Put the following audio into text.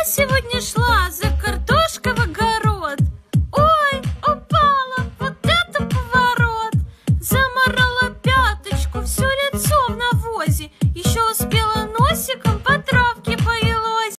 Я сегодня шла за картошкой в огород. Ой, упала, вот это поворот. Заморала пяточку, все лицо в навозе. Еще успела